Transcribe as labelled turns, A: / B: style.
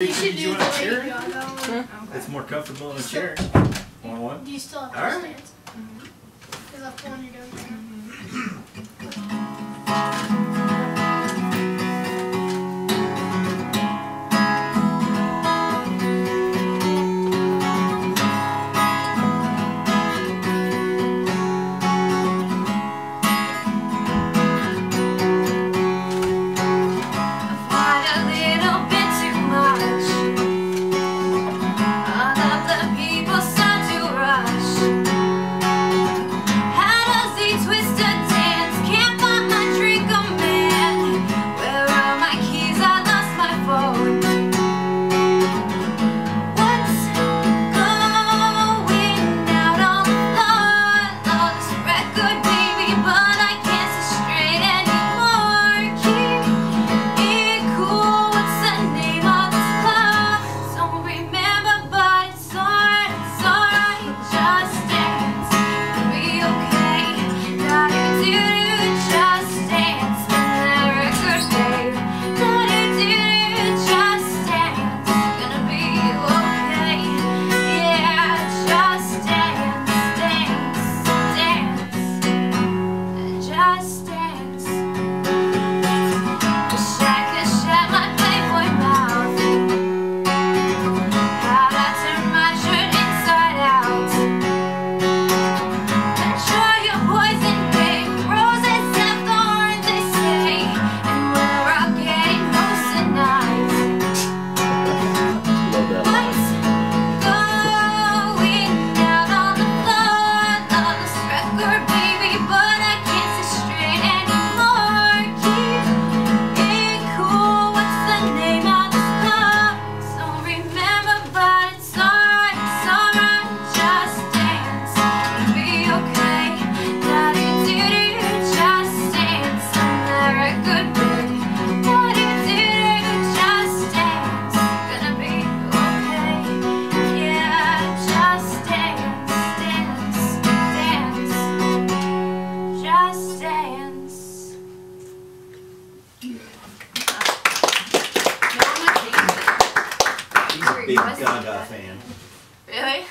A: You should do, you
B: want a chair? It's more comfortable in a chair. One one.
A: Do you still have All
B: right.
A: stands? Mm-hmm. Because that's the one you're doing.
B: big Gaga fan.
C: Really?